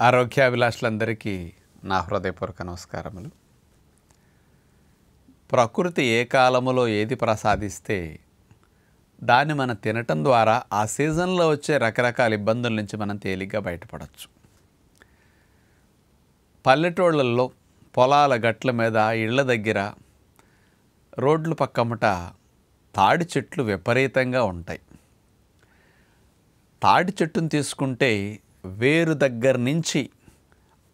ఆరోగ్యాభిలాషులందరికీ నా హృదయపూర్వక నమస్కారములు. ప్రకృతి ఏ కాలములో ఏది ప్రసాదిస్తే దాన్ని మనం తినటం ద్వారా ఆ సీజన్లో వచ్చే రకరకాల ఇబ్బందుల నుంచి మనం తేలిగ్గా బయటపడవచ్చు పల్లెటూళ్ళల్లో పొలాల గట్ల మీద ఇళ్ళ దగ్గర రోడ్ల పక్కమట తాడి చెట్లు విపరీతంగా ఉంటాయి. తాడి చెట్టును తీసుకుంటే వేరు దగ్గర నుంచి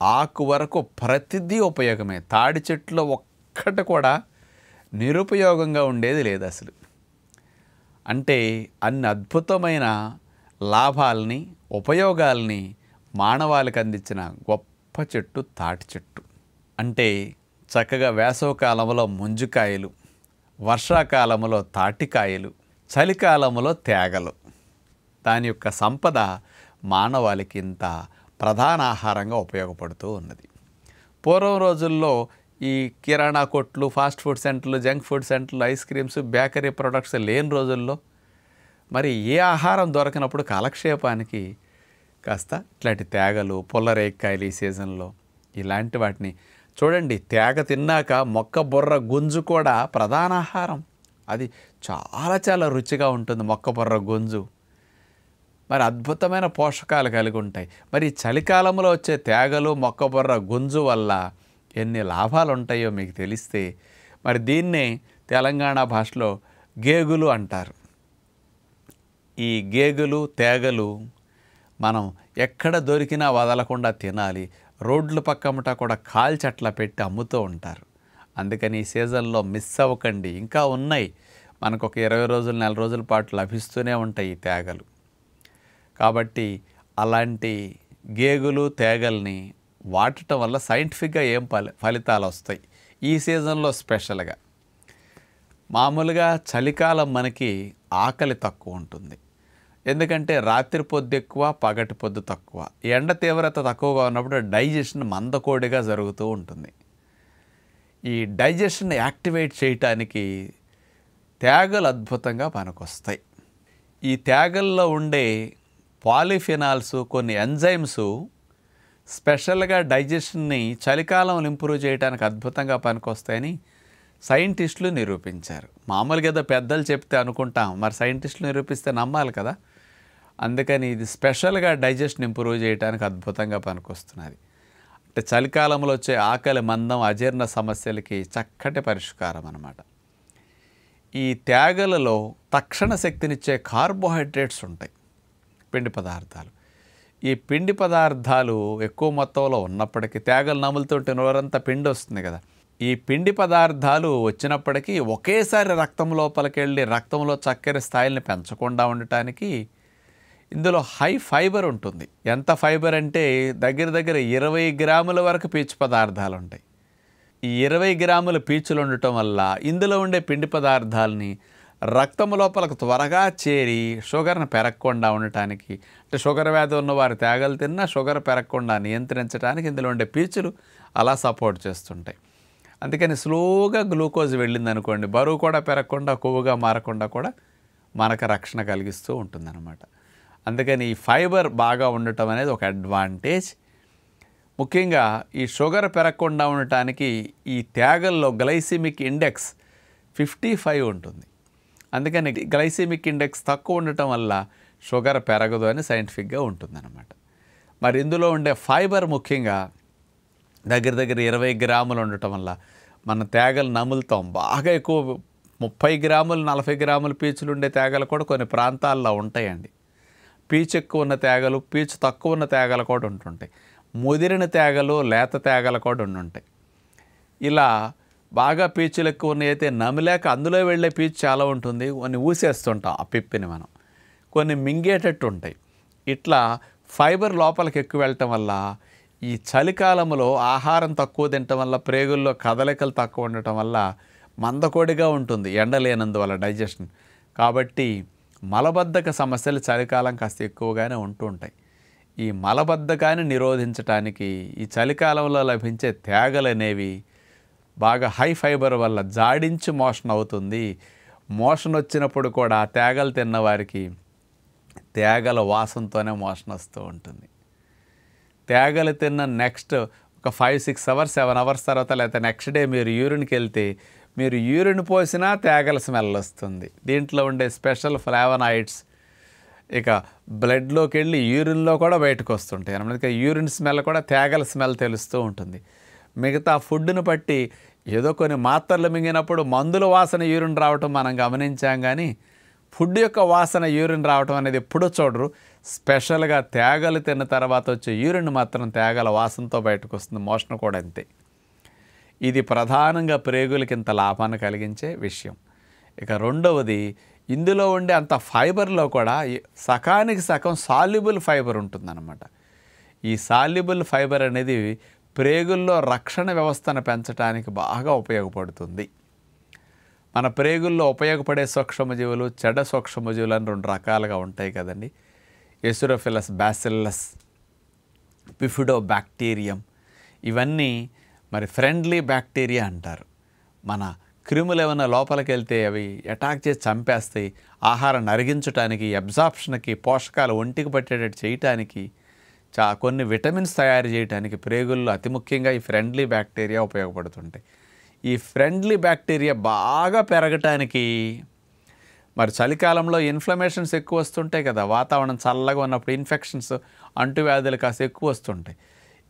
ఆకు వరకు ప్రతిదీ ఉపయోగమే. తాడి చెట్టులో ఒక్కటి కూడా నిరుపయోగంగా ఉండేది లేదు అసలు. అంటే అన్ని అద్భుతమైన లాభాలని ఉపయోగాల్ని మానవాళికి అందించిన గొప్ప చెట్టు తాటి చెట్టు. అంటే చక్కగా వేసవకాలంలో ముంజుకాయలు వర్షాకాలంలో తాటికాయలు చలికాలంలో తేగలు. దాని యొక్క సంపద మానవాళికి ఇంత ప్రధాన ఆహారంగా ఉపయోగపడుతూ ఉన్నది. పూర్వం రోజుల్లో ఈ కిరాణా కొట్లు ఫాస్ట్ ఫుడ్ సెంటర్లు జంక్ ఫుడ్ సెంటర్లు ఐస్ క్రీమ్స్ బేకరీ ప్రొడక్ట్స్ లేని రోజుల్లో మరి ఏ ఆహారం దొరకనప్పుడు కాలక్షేపానికి కాస్త ఇట్లాంటి తేగలు పుల్లరేక్కాయలు ఈ సీజన్లో ఇలాంటి వాటిని చూడండి. తేగ తిన్నాక మొక్క బుర్ర గుంజు కూడా ప్రధాన ఆహారం. అది చాలా చాలా రుచిగా ఉంటుంది. మొక్క బుర్ర గుంజు. మరి అద్భుతమైన పోషకాలు కలిగి ఉంటాయి. మరి చలికాలంలో వచ్చే తేగలు మొక్కబొర్ర గుంజు వల్ల ఎన్ని లాభాలు ఉంటాయో మీకు తెలిస్తే మరి దీన్నే తెలంగాణ భాషలో గేగులు అంటారు. ఈ గేగులు తేగలు మనం ఎక్కడ దొరికినా వదలకుండా తినాలి. రోడ్ల పక్కమట కూడా కాల్చట్ల పెట్టి అమ్ముతూ ఉంటారు. అందుకని ఈ సీజన్లో మిస్ అవ్వకండి. ఇంకా ఉన్నాయి. మనకు ఒక ఇరవై రోజులు నెల రోజుల పాటు లభిస్తూనే ఉంటాయి ఈ తేగలు. కాబట్టి అలాంటి గేగులు తేగల్ని వాడటం వల్ల సైంటిఫిక్గా ఏం ఫలి ఫలితాలు వస్తాయి ఈ సీజన్లో స్పెషల్గా. మామూలుగా చలికాలం మనకి ఆకలి తక్కువ ఉంటుంది. ఎందుకంటే రాత్రి పొద్దు ఎక్కువ పగటి పొద్దు తక్కువ. ఎండ తీవ్రత తక్కువగా ఉన్నప్పుడు డైజెషన్ మందకోడిగా జరుగుతూ ఉంటుంది. ఈ డైజెషన్ యాక్టివేట్ చేయటానికి తేగలు అద్భుతంగా పనికొస్తాయి. ఈ తేగల్లో ఉండే పాలిఫినాల్స్ కొన్ని ఎంజైమ్స్ స్పెషల్గా డైజెషన్ని చలికాలంలో ఇంప్రూవ్ చేయడానికి అద్భుతంగా పనికొస్తాయని సైంటిస్టులు నిరూపించారు. మామూలుగా ఏదో పెద్దలు చెప్తే అనుకుంటాం మరి సైంటిస్టులు నిరూపిస్తే నమ్మాలి కదా. అందుకని ఇది స్పెషల్గా డైజెషన్ ఇంప్రూవ్ చేయడానికి అద్భుతంగా పనికొస్తున్నది. అంటే చలికాలంలో వచ్చే ఆకలి మందం అజీర్ణ సమస్యలకి చక్కటి పరిష్కారం అన్నమాట. ఈ త్యాగలలో తక్షణ శక్తినిచ్చే కార్బోహైడ్రేట్స్ ఉంటాయి. పిండి పదార్థాలు. ఈ పిండి పదార్థాలు ఎక్కువ మొత్తంలో ఉన్నప్పటికీ తేగల నములతో నోరంతా పిండి వస్తుంది కదా. ఈ పిండి పదార్థాలు వచ్చినప్పటికీ ఒకేసారి రక్తం లోపలికెళ్ళి రక్తంలో చక్కెర స్థాయిల్ని పెంచకుండా ఉండటానికి ఇందులో హై ఫైబర్ ఉంటుంది. ఎంత ఫైబర్ అంటే దగ్గర దగ్గర ఇరవై గ్రాముల వరకు పీచు పదార్థాలు ఉంటాయి. ఈ ఇరవై గ్రాముల పీచులు ఉండటం వల్ల ఇందులో ఉండే పిండి పదార్థాలని రక్తం లోపలకు త్వరగా చేరి షుగర్ను పెరగకుండా ఉండటానికి అంటే షుగర్ వ్యాధి ఉన్న వారు తేగలు తిన్నా షుగర్ పెరగకుండా నియంత్రించడానికి ఇందులో ఉండే పీచులు అలా సపోర్ట్ చేస్తుంటాయి. అందుకని స్లోగా గ్లూకోజ్ వెళ్ళింది అనుకోండి బరువు కూడా పెరగకుండా కొవ్వుగా మారకుండా కూడా మనకు రక్షణ కలిగిస్తూ ఉంటుందన్నమాట. అందుకని ఈ ఫైబర్ బాగా ఉండటం అనేది ఒక అడ్వాంటేజ్. ముఖ్యంగా ఈ షుగర్ పెరగకుండా ఉండటానికి ఈ తేగల్లో గ్లైసిమిక్ ఇండెక్స్ ఫిఫ్టీ ఫైవ్ ఉంటుంది. అందుకని గ్లైసిమిక్ ఇండెక్స్ తక్కువ ఉండటం వల్ల షుగర్ పెరగదు అని సైంటిఫిక్గా ఉంటుందన్నమాట. మరి ఇందులో ఉండే ఫైబర్ ముఖ్యంగా దగ్గర దగ్గర ఇరవై గ్రాములు ఉండటం వల్ల మన తేగలు నములుతాం. బాగా ఎక్కువ ముప్పై గ్రాములు నలభై గ్రాములు పీచులు ఉండే తేగలు కూడా కొన్ని ప్రాంతాల్లో ఉంటాయండి. పీచు ఎక్కువ ఉన్న తేగలు పీచు తక్కువ ఉన్న తేగలు కూడా ఉంటుంటాయి. ముదిరిన తేగలు లేత తేగలు కూడా ఉండుంటాయి. ఇలా బాగా పీచులు ఎక్కువ ఉన్నాయైతే అయితే నమిలేక అందులో వెళ్ళే పీచు చాలా ఉంటుంది. కొన్ని ఊసేస్తుంటాం ఆ పిప్పిని మనం. కొన్ని మింగేటట్టు ఉంటాయి. ఇట్లా ఫైబర్ లోపలికి ఎక్కువ వెళ్ళటం వల్ల ఈ చలికాలంలో ఆహారం తక్కువ తినటం వల్ల ప్రేగుల్లో కదలికలు తక్కువ ఉండటం వల్ల మందకోడిగా ఉంటుంది ఎండ లేనందువల్ల డైజెషన్. కాబట్టి మలబద్ధక సమస్యలు చలికాలం కాస్త ఎక్కువగానే ఉంటూ ఉంటాయి. ఈ మలబద్ధకాన్ని నిరోధించటానికి ఈ చలికాలంలో లభించే తేగలు అనేవి బాగా హై ఫైబర్ వల్ల జాడించి మోషన్ అవుతుంది. మోషన్ వచ్చినప్పుడు కూడా తేగలు తిన్న వారికి తేగల వాసనతోనే మోషన్ వస్తూ ఉంటుంది. తేగలు తిన్న నెక్స్ట్ ఒక five six hours seven hours తర్వాత లేకపోతే నెక్స్ట్ డే మీరు యూరిన్కి వెళ్తే మీరు యూరిన్ పోసినా తేగల స్మెల్ వస్తుంది. దీంట్లో ఉండే స్పెషల్ ఫ్లావనాయిడ్స్ ఇక బ్లడ్లోకి వెళ్ళి యూరిన్లో కూడా బయటకు వస్తుంటాయి. అనమాట యూరిన్ స్మెల్ కూడా తేగల స్మెల్ తెలుస్తూ ఉంటుంది. మిగతా ఫుడ్ను బట్టి ఏదో కొన్ని మాత్రలు మింగినప్పుడు మందుల వాసన యూరిన్ రావటం మనం గమనించాం కానీ ఫుడ్ యొక్క వాసన యూరిన్ రావటం అనేది ఎప్పుడూ చూడరు. స్పెషల్గా తేగలు తిన్న తర్వాత వచ్చే యూరిన్ మాత్రం తేగల వాసనతో బయటకు వస్తుంది మోషన్ కూడా అంతే. ఇది ప్రధానంగా ప్రేగులకి ఇంత లాభాన్ని కలిగించే విషయం. ఇక రెండవది ఇందులో ఉండే అంత ఫైబర్లో కూడా ఈ- సకానికి సగం సాల్యుబుల్ ఫైబర్ ఉంటుందన్నమాట. ఈ సాల్యుబుల్ ఫైబర్ అనేది ప్రేగుల్లో రక్షణ వ్యవస్థను పెంచడానికి బాగా ఉపయోగపడుతుంది. మన ప్రేగుల్లో ఉపయోగపడే సూక్ష్మజీవులు చెడ సూక్ష్మజీవులు అని రెండు రకాలుగా ఉంటాయి కదండి. ఎసురోఫిలస్ బ్యాసిల్లస్ పిఫిడో బ్యాక్టీరియం ఇవన్నీ మరి ఫ్రెండ్లీ బ్యాక్టీరియా అంటారు. మన క్రిములు ఏమైనా లోపలికి వెళ్తే అవి అటాక్ చేసి చంపేస్తాయి. ఆహారం నరిగించడానికి అబ్జార్ప్షన్కి పోషకాలు ఒంటికి పట్టేటట్టు చేయటానికి చా కొన్ని విటమిన్స్ తయారు చేయడానికి ప్రేగుల్లో అతి ముఖ్యంగా ఈ ఫ్రెండ్లీ బ్యాక్టీరియా ఉపయోగపడుతుంటాయి. ఈ ఫ్రెండ్లీ బ్యాక్టీరియా బాగా పెరగటానికి మరి చలికాలంలో ఇన్ఫ్లమేషన్స్ ఎక్కువ వస్తుంటాయి కదా వాతావరణం చల్లగా ఉన్నప్పుడు ఇన్ఫెక్షన్స్ అంటువ్యాధులు కాస్త ఎక్కువ వస్తుంటాయి.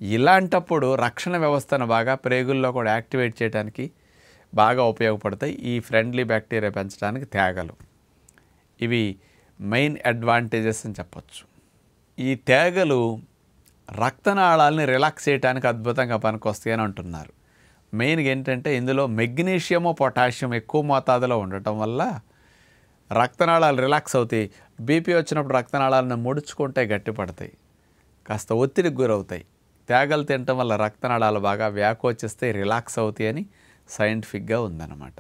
ఇలాంటప్పుడు రక్షణ వ్యవస్థను బాగా ప్రేగుల్లో కూడా యాక్టివేట్ చేయడానికి బాగా ఉపయోగపడతాయి ఈ ఫ్రెండ్లీ బ్యాక్టీరియా పెంచడానికి తేగలు. ఇవి మెయిన్ అడ్వాంటేజెస్ అని చెప్పొచ్చు. ఈ తేగలు రక్తనాళాలని రిలాక్స్ చేయడానికి అద్భుతంగా పనికొస్తాయి అని అంటున్నారు. మెయిన్గా ఏంటంటే ఇందులో మెగ్నీషియము పొటాషియం ఎక్కువ మోతాదులో ఉండటం వల్ల రక్తనాళాలు రిలాక్స్ అవుతాయి. బీపీ వచ్చినప్పుడు రక్తనాళాలను ముడుచుకుంటే గట్టిపడతాయి. కాస్త ఒత్తిడికి గురవుతాయి. తేగలు తినటం వల్ల రక్తనాళాలు బాగా వ్యాకోచిస్తే రిలాక్స్ అవుతాయి అని సైంటిఫిక్గా ఉందన్నమాట.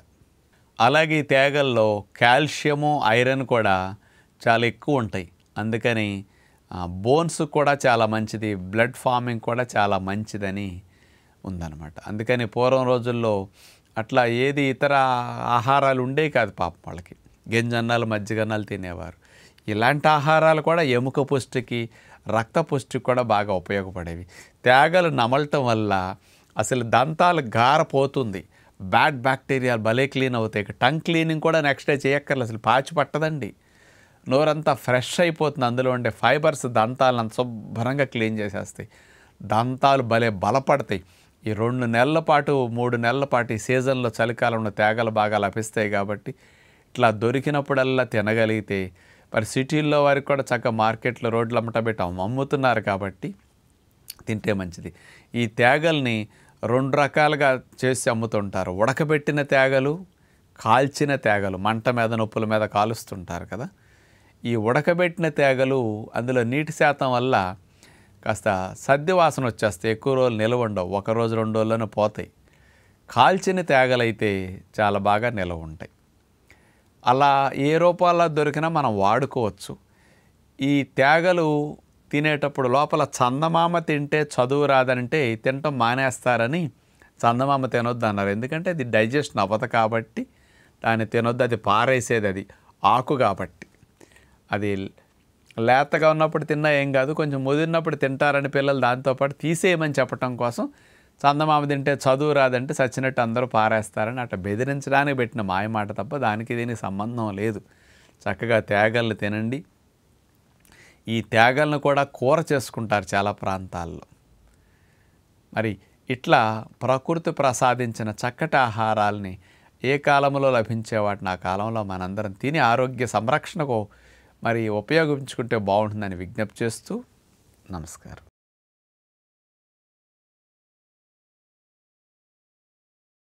అలాగే ఈ తేగల్లో కాల్షియము ఐరన్ కూడా చాలా ఎక్కువ ఉంటాయి. అందుకని బోన్స్ కూడా చాలా మంచిది బ్లడ్ ఫార్మింగ్ కూడా చాలా మంచిదని ఉందన్నమాట. అందుకని పూర్వం రోజుల్లో అట్లా ఏది ఇతర ఆహారాలు ఉండేవి కాదు పాపం వాళ్ళకి. గింజన్నాలు మజ్జిగన్నాలు తినేవారు. ఇలాంటి ఆహారాలు కూడా ఎముక పుష్టికి రక్త పుష్టికి కూడా బాగా ఉపయోగపడేవి. తేగలు నమలటం వల్ల అసలు దంతాలు గారపోతుంది. బ్యాడ్ బ్యాక్టీరియా భలే క్లీన్ అవుతాయి. టంగ్ క్లీనింగ్ కూడా నెక్స్ట్ డే చేయక్కర్లేదు అసలు పాచి పట్టదండి. నోరంతా ఫ్రెష్ అయిపోతుంది. అందులో ఉండే ఫైబర్స్ దంతాలను అంత శుభ్రంగా క్లీన్ చేసేస్తాయి. దంతాలు భలే బలపడతాయి. ఈ రెండు నెలల పాటు మూడు నెలల పాటు ఈ సీజన్లో చలికాలంలో తేగలు బాగా లభిస్తాయి కాబట్టి ఇట్లా దొరికినప్పుడల్లా తినగలిగితే మరి సిటీల్లో వారికి కూడా చక్కగా మార్కెట్లో రోడ్లు అమ్మట అమ్ముతున్నారు కాబట్టి తింటే మంచిది. ఈ తేగల్ని రెండు రకాలుగా చేసి అమ్ముతుంటారు. ఉడకబెట్టిన తేగలు కాల్చిన తేగలు మంట మీద నొప్పుల మీద కాలుస్తుంటారు కదా. ఈ ఉడకబెట్టిన తేగలు అందులో నీటి శాతం వల్ల కాస్త సద్దివాసన వచ్చేస్తాయి ఎక్కువ రోజులు నిలవ ఉండవు. ఒక రోజు రెండు రోజుల్లోనే పోతాయి. కాల్చిన తేగలైతే చాలా బాగా నిలవ ఉంటాయి. అలా ఏ రూపాల్లో దొరికినా మనం వాడుకోవచ్చు. ఈ తేగలు తినేటప్పుడు లోపల చందమామ తింటే చదువు రాదంటే తినటం మానేస్తారని చందమామ తినొద్దు అన్నారు. ఎందుకంటే అది డైజెషన్ అవ్వదు కాబట్టి దాన్ని తినొద్దు అది పారేసేది అది ఆకు కాబట్టి. అది లేతగా ఉన్నప్పుడు తిన్నా ఏం కాదు కొంచెం ముదిరినప్పుడు తింటారని పిల్లలు దాంతోపాటు తీసేయమని చెప్పటం కోసం చందమామ తింటే చదువు రాదంటే చచ్చినట్టు అందరూ పారేస్తారని అట్లా బెదిరించడానికి పెట్టిన మాయమాట తప్ప దానికి దీనికి సంబంధం లేదు. చక్కగా తేగళ్ళు తినండి. ఈ తేగలను కూడా కూర చేసుకుంటారు చాలా ప్రాంతాల్లో. మరి ఇట్లా ప్రకృతి ప్రసాదించిన చక్కటి ఆహారాల్ని ఏ కాలంలో లభించే వాటిని ఆ కాలంలో మనందరం తిని ఆరోగ్య సంరక్షణకు మరి ఉపయోగించుకుంటే బాగుంటుందని విజ్ఞప్తి చేస్తూ నమస్కారం.